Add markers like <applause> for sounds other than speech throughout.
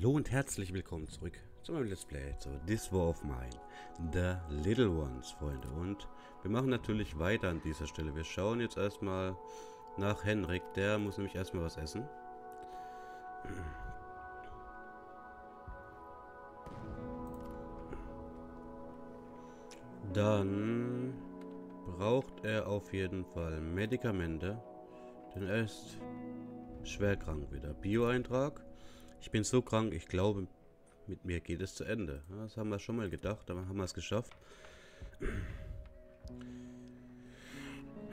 Hallo und herzlich willkommen zurück zu meinem Let's Play zu This War of Mine, The Little Ones, Freunde. Und wir machen natürlich weiter an dieser Stelle. Wir schauen jetzt erstmal nach Henrik. Der muss nämlich erstmal was essen. Dann braucht er auf jeden Fall Medikamente, denn er ist schwer krank wieder. Bio-Eintrag. Ich bin so krank, ich glaube, mit mir geht es zu Ende. Das haben wir schon mal gedacht, aber haben wir es geschafft.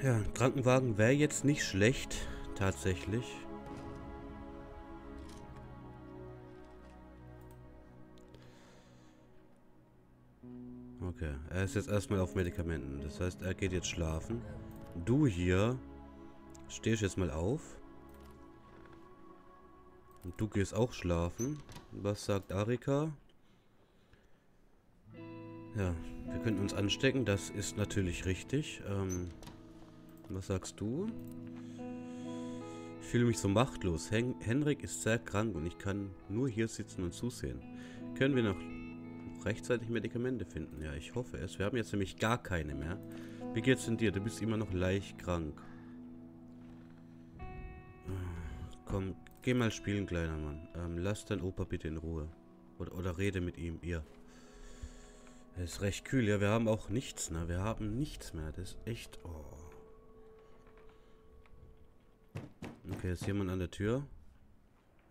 Ja, Krankenwagen wäre jetzt nicht schlecht, tatsächlich. Okay, er ist jetzt erstmal auf Medikamenten. Das heißt, er geht jetzt schlafen. Du hier stehst jetzt mal auf. Und du gehst auch schlafen. Was sagt Arika? Ja, wir könnten uns anstecken. Das ist natürlich richtig. Ähm, was sagst du? Ich fühle mich so machtlos. Hen Henrik ist sehr krank und ich kann nur hier sitzen und zusehen. Können wir noch rechtzeitig Medikamente finden? Ja, ich hoffe es. Wir haben jetzt nämlich gar keine mehr. Wie geht's denn dir? Du bist immer noch leicht krank. Komm, Geh mal spielen, kleiner Mann. Ähm, lass dein Opa bitte in Ruhe. Oder, oder rede mit ihm, ihr. Es ist recht kühl. Ja, wir haben auch nichts, ne? Wir haben nichts mehr. Das ist echt... Oh. Okay, ist jemand an der Tür?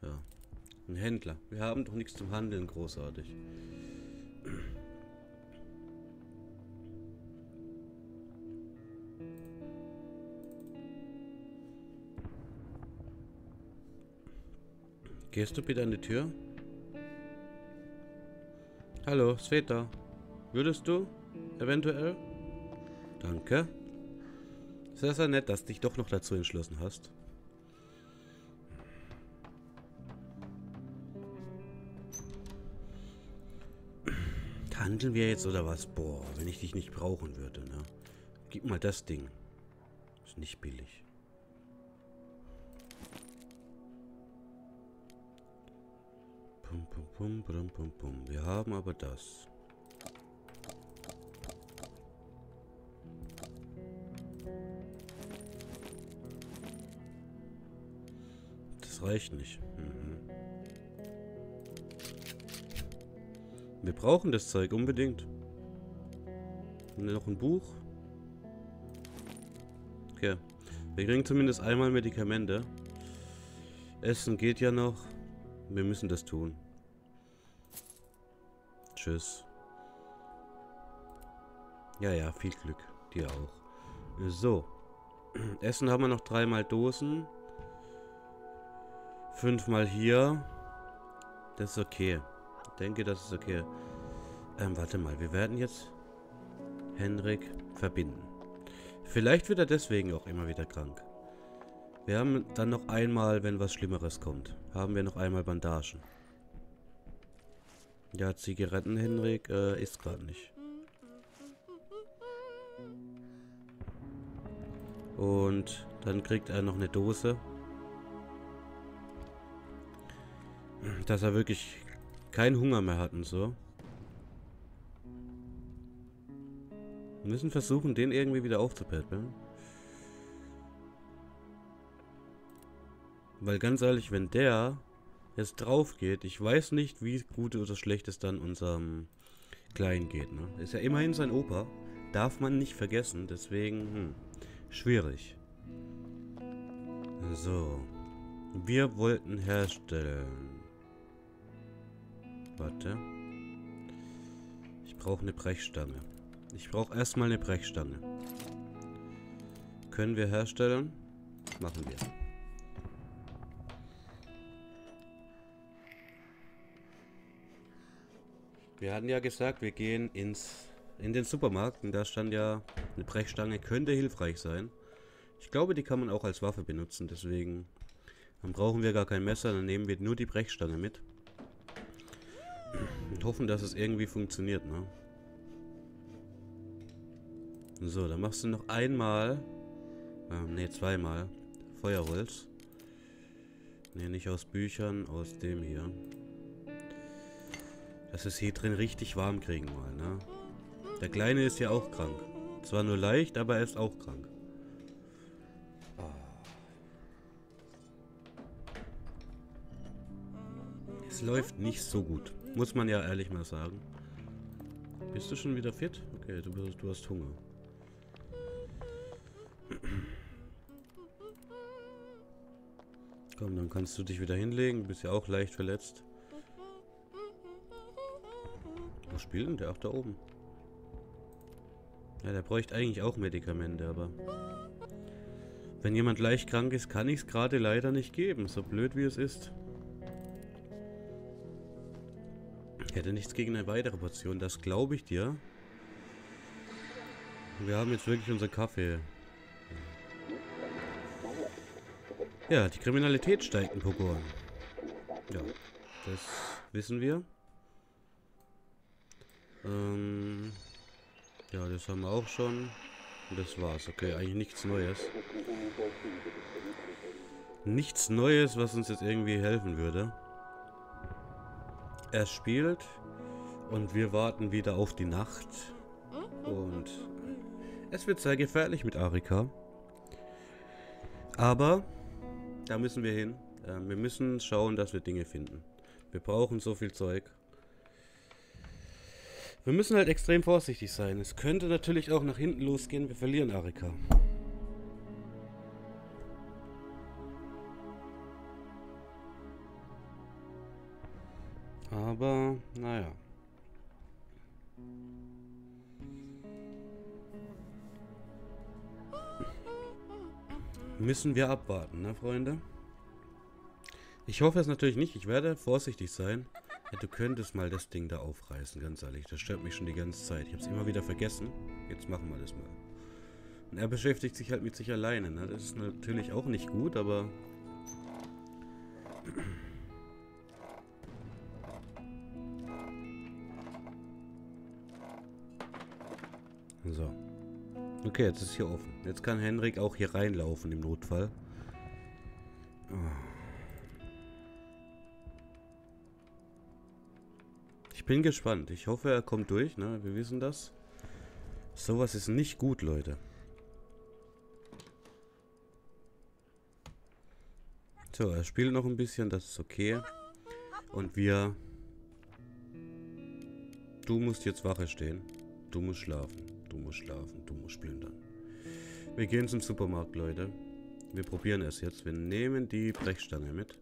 Ja. Ein Händler. Wir haben doch nichts zum Handeln, großartig. Gehst du bitte an die Tür? Hallo, Sveta. Würdest du? Eventuell? Danke. Sehr, sehr nett, dass du dich doch noch dazu entschlossen hast. Handeln wir jetzt oder was? Boah, wenn ich dich nicht brauchen würde, ne? Gib mal das Ding. Ist nicht billig. Pum, pum, pum, pum. Wir haben aber das. Das reicht nicht. Mhm. Wir brauchen das Zeug unbedingt. Noch ein Buch. Okay. Wir kriegen zumindest einmal Medikamente. Essen geht ja noch. Wir müssen das tun. Tschüss. Ja, ja, viel Glück. Dir auch. So. <clears throat> Essen haben wir noch dreimal Dosen. Fünfmal hier. Das ist okay. Ich denke, das ist okay. Ähm, warte mal. Wir werden jetzt Henrik verbinden. Vielleicht wird er deswegen auch immer wieder krank. Wir haben dann noch einmal, wenn was Schlimmeres kommt, haben wir noch einmal Bandagen. Ja, Zigaretten, Henrik, äh, ist gerade nicht. Und dann kriegt er noch eine Dose. Dass er wirklich keinen Hunger mehr hat und so. Wir müssen versuchen, den irgendwie wieder aufzupäppeln. Weil ganz ehrlich, wenn der jetzt drauf geht, ich weiß nicht, wie gut oder schlecht es dann unserem Kleinen geht. Ne? Ist ja immerhin sein Opa. Darf man nicht vergessen. Deswegen, hm, schwierig. So. Wir wollten herstellen. Warte. Ich brauche eine Brechstange. Ich brauche erstmal eine Brechstange. Können wir herstellen? Machen wir. Wir hatten ja gesagt, wir gehen ins in den Supermarkt und da stand ja eine Brechstange könnte hilfreich sein. Ich glaube, die kann man auch als Waffe benutzen, deswegen dann brauchen wir gar kein Messer, dann nehmen wir nur die Brechstange mit. Und hoffen, dass es irgendwie funktioniert, ne? So, dann machst du noch einmal, ähm, ne, zweimal Feuerholz. Ne, nicht aus Büchern, aus dem hier. Dass es hier drin richtig warm kriegen mal, ne? Der Kleine ist ja auch krank. Zwar nur leicht, aber er ist auch krank. Ah. Es läuft nicht so gut. Muss man ja ehrlich mal sagen. Bist du schon wieder fit? Okay, du, bist, du hast Hunger. Komm, dann kannst du dich wieder hinlegen. Du bist ja auch leicht verletzt. Wo spielt denn der? Auch da oben. Ja, der bräuchte eigentlich auch Medikamente, aber... Wenn jemand leicht krank ist, kann ich es gerade leider nicht geben. So blöd wie es ist. Ich hätte nichts gegen eine weitere Portion, das glaube ich dir. Wir haben jetzt wirklich unseren Kaffee. Ja, die Kriminalität steigt in Pogoren. Ja, das wissen wir. Ähm, ja, das haben wir auch schon. Und das war's. Okay, eigentlich nichts Neues. Nichts Neues, was uns jetzt irgendwie helfen würde. Er spielt und wir warten wieder auf die Nacht. Und es wird sehr gefährlich mit Arika. Aber da müssen wir hin. Ähm, wir müssen schauen, dass wir Dinge finden. Wir brauchen so viel Zeug. Wir müssen halt extrem vorsichtig sein. Es könnte natürlich auch nach hinten losgehen. Wir verlieren Arika. Aber, naja. Müssen wir abwarten, ne, Freunde? Ich hoffe es natürlich nicht. Ich werde vorsichtig sein. Du könntest mal das Ding da aufreißen, ganz ehrlich. Das stört mich schon die ganze Zeit. Ich habe es immer wieder vergessen. Jetzt machen wir das mal. Und er beschäftigt sich halt mit sich alleine. Ne? Das ist natürlich auch nicht gut, aber... <clears throat> So. Okay, jetzt ist hier offen. Jetzt kann Henrik auch hier reinlaufen im Notfall. Oh. Ich bin gespannt. Ich hoffe, er kommt durch. Ne? Wir wissen das. Sowas ist nicht gut, Leute. So, er spielt noch ein bisschen. Das ist okay. Und wir... Du musst jetzt Wache stehen. Du musst schlafen. Du musst schlafen. Du musst dann. Wir gehen zum Supermarkt, Leute. Wir probieren es jetzt. Wir nehmen die Brechstange mit.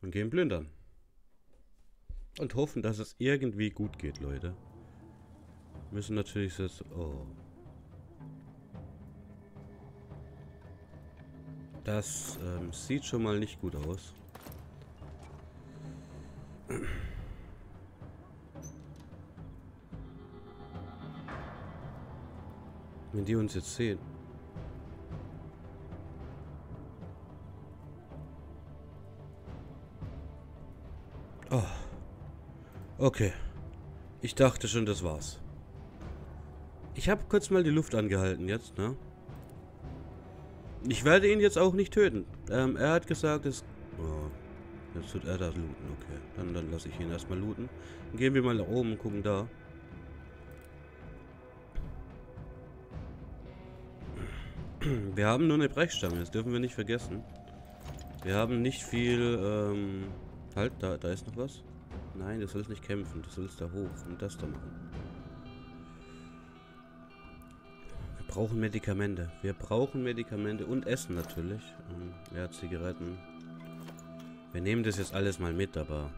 Und gehen plündern. Und hoffen, dass es irgendwie gut geht, Leute. Wir müssen natürlich das... Oh. Das ähm, sieht schon mal nicht gut aus. Wenn die uns jetzt sehen. Okay. Ich dachte schon, das war's. Ich habe kurz mal die Luft angehalten jetzt, ne? Ich werde ihn jetzt auch nicht töten. Ähm, er hat gesagt, es... Oh, jetzt tut er da looten, okay. Dann, dann lasse ich ihn erstmal looten. Dann gehen wir mal nach oben und gucken da. Wir haben nur eine Brechstange, das dürfen wir nicht vergessen. Wir haben nicht viel, ähm... Halt, da, da ist noch was. Nein, du sollst nicht kämpfen, du sollst da hoch und das da machen. Wir brauchen Medikamente. Wir brauchen Medikamente und Essen natürlich. Ähm, ja, Zigaretten. Wir nehmen das jetzt alles mal mit, aber...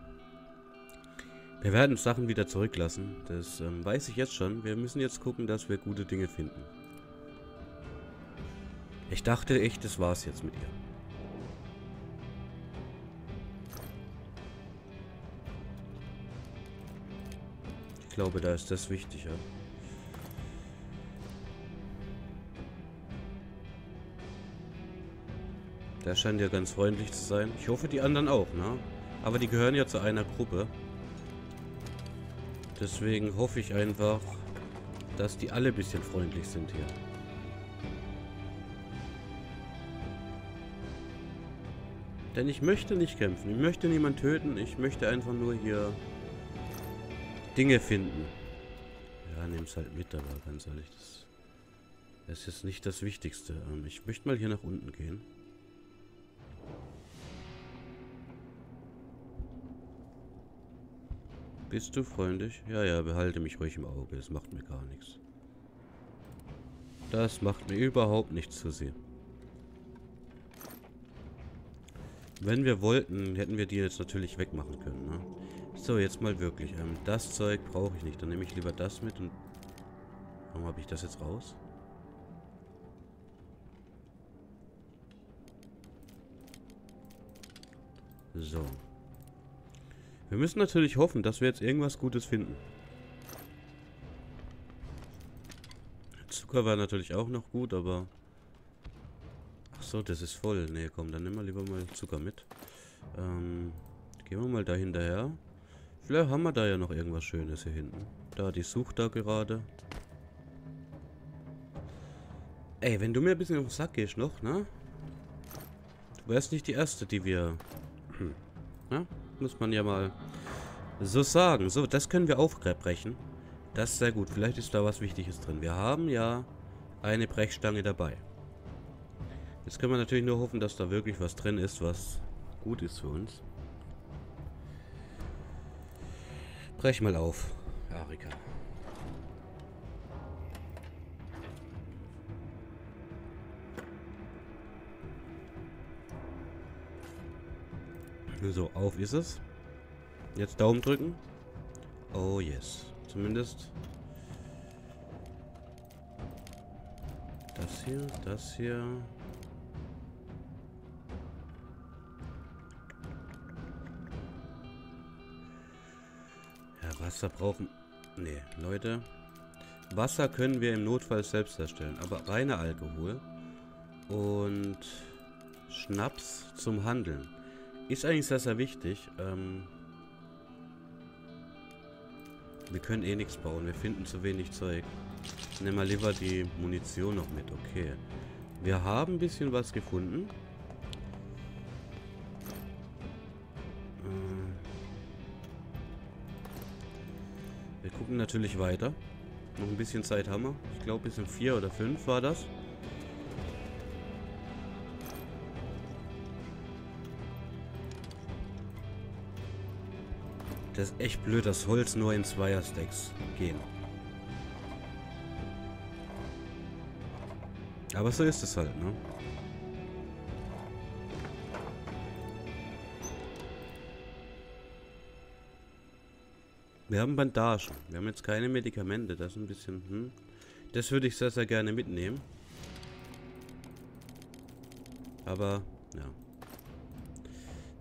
Wir werden Sachen wieder zurücklassen. Das ähm, weiß ich jetzt schon. Wir müssen jetzt gucken, dass wir gute Dinge finden. Ich dachte echt, das war's jetzt mit ihr. Glaube, da ist das wichtiger. Der scheint ja ganz freundlich zu sein. Ich hoffe, die anderen auch, ne? Aber die gehören ja zu einer Gruppe. Deswegen hoffe ich einfach, dass die alle ein bisschen freundlich sind hier. Denn ich möchte nicht kämpfen. Ich möchte niemanden töten. Ich möchte einfach nur hier Dinge finden. Ja, nehm's halt mit, aber ganz ehrlich, das, das ist nicht das Wichtigste. Ähm, ich möchte mal hier nach unten gehen. Bist du freundlich? Ja, ja, behalte mich ruhig im Auge. Das macht mir gar nichts. Das macht mir überhaupt nichts zu sehen. Wenn wir wollten, hätten wir die jetzt natürlich wegmachen können. Ne? So, jetzt mal wirklich. Ähm, das Zeug brauche ich nicht. Dann nehme ich lieber das mit und... Warum habe ich das jetzt raus? So. Wir müssen natürlich hoffen, dass wir jetzt irgendwas Gutes finden. Zucker war natürlich auch noch gut, aber... Ach so, das ist voll. Nee, komm, dann nehmen wir lieber mal Zucker mit. Ähm, gehen wir mal da hinterher. Vielleicht haben wir da ja noch irgendwas Schönes hier hinten. Da, die sucht da gerade. Ey, wenn du mir ein bisschen auf den Sack gehst noch, ne? Du wärst nicht die Erste, die wir... Hm, ne? Muss man ja mal so sagen. So, das können wir aufbrechen. Das ist sehr gut. Vielleicht ist da was Wichtiges drin. Wir haben ja eine Brechstange dabei. Jetzt können wir natürlich nur hoffen, dass da wirklich was drin ist, was gut ist für uns. Brech mal auf, Arika. So, auf ist es. Jetzt Daumen drücken. Oh yes. Zumindest. Das hier, das hier. Wasser brauchen... Nee, Leute. Wasser können wir im Notfall selbst herstellen. Aber reiner Alkohol. Und Schnaps zum Handeln. Ist eigentlich sehr, sehr wichtig. Ähm, wir können eh nichts bauen. Wir finden zu wenig Zeug. Nehmen wir lieber die Munition noch mit. Okay. Wir haben ein bisschen was gefunden. Gucken natürlich weiter. Noch ein bisschen Zeit haben wir. Ich glaube, bis um vier oder fünf war das. Das ist echt blöd, dass Holz nur in Zweier-Stacks gehen. Aber so ist es halt, ne? Wir haben Bandagen. Wir haben jetzt keine Medikamente. Das ist ein bisschen... Hm. Das würde ich sehr, sehr gerne mitnehmen. Aber, ja.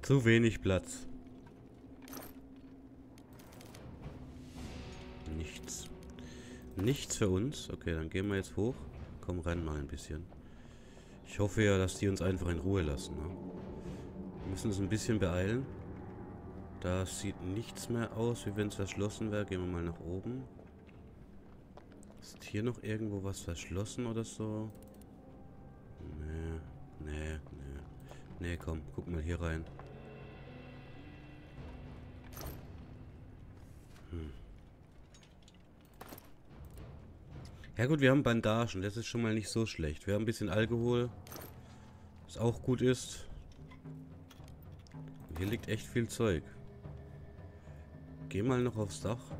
Zu wenig Platz. Nichts. Nichts für uns. Okay, dann gehen wir jetzt hoch. Komm, rein mal ein bisschen. Ich hoffe ja, dass die uns einfach in Ruhe lassen. Ne? Wir müssen uns ein bisschen beeilen. Da sieht nichts mehr aus, wie wenn es verschlossen wäre. Gehen wir mal nach oben. Ist hier noch irgendwo was verschlossen oder so? Nee, nee, nee. Nee, komm, guck mal hier rein. Hm. Ja gut, wir haben Bandagen. Das ist schon mal nicht so schlecht. Wir haben ein bisschen Alkohol. Was auch gut ist. Hier liegt echt viel Zeug. Geh mal noch aufs Dach.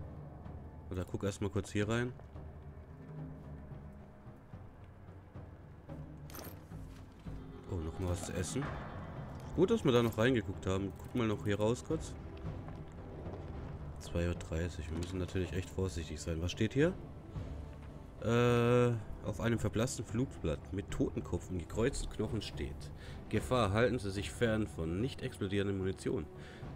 Oder guck erstmal kurz hier rein. Oh, noch mal was zu essen. Gut, dass wir da noch reingeguckt haben. Guck mal noch hier raus kurz. 2.30 Uhr. Wir müssen natürlich echt vorsichtig sein. Was steht hier? Äh, auf einem verblassten Flugblatt mit Totenkopf und gekreuzten Knochen steht. Gefahr, halten Sie sich fern von nicht explodierender Munition.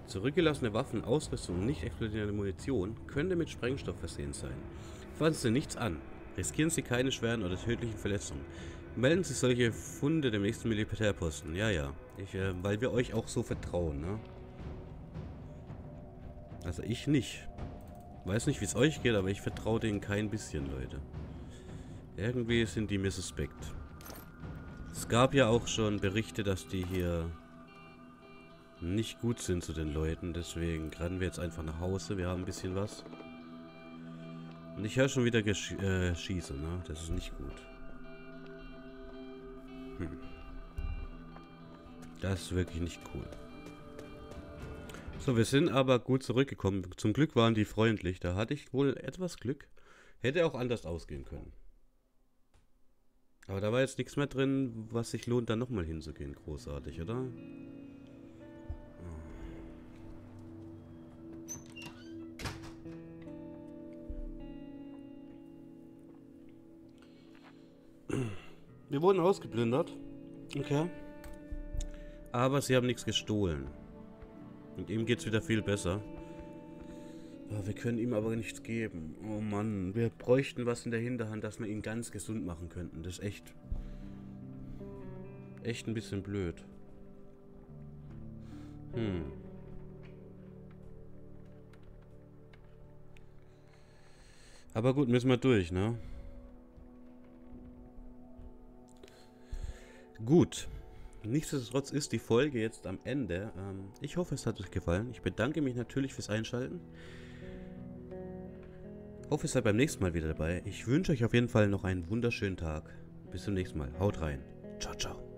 Zurückgelassene Waffen, Ausrüstung und nicht explodierende Munition könnte mit Sprengstoff versehen sein. Fassen Sie nichts an. Riskieren Sie keine schweren oder tödlichen Verletzungen. Melden Sie solche Funde dem nächsten Militärposten. Ja, ja. Ich, äh, weil wir euch auch so vertrauen, ne? Also ich nicht. Weiß nicht, wie es euch geht, aber ich vertraue denen kein bisschen, Leute. Irgendwie sind die mir suspekt. Es gab ja auch schon Berichte, dass die hier nicht gut sind zu den Leuten. Deswegen rennen wir jetzt einfach nach Hause. Wir haben ein bisschen was. Und ich höre schon wieder Gesch äh, Schieße, ne? Das ist nicht gut. Hm. Das ist wirklich nicht cool. So, wir sind aber gut zurückgekommen. Zum Glück waren die freundlich. Da hatte ich wohl etwas Glück. Hätte auch anders ausgehen können. Aber da war jetzt nichts mehr drin, was sich lohnt, da nochmal hinzugehen. Großartig, oder? Wir wurden ausgeplündert. Okay. Aber sie haben nichts gestohlen. Und ihm geht es wieder viel besser. Wir können ihm aber nichts geben. Oh Mann, wir bräuchten was in der Hinterhand, dass wir ihn ganz gesund machen könnten. Das ist echt... Echt ein bisschen blöd. Hm. Aber gut, müssen wir durch, ne? Gut. Nichtsdestotrotz ist die Folge jetzt am Ende. Ähm, ich hoffe, es hat euch gefallen. Ich bedanke mich natürlich fürs Einschalten. Hoffe, ihr seid beim nächsten Mal wieder dabei. Ich wünsche euch auf jeden Fall noch einen wunderschönen Tag. Bis zum nächsten Mal. Haut rein. Ciao, ciao.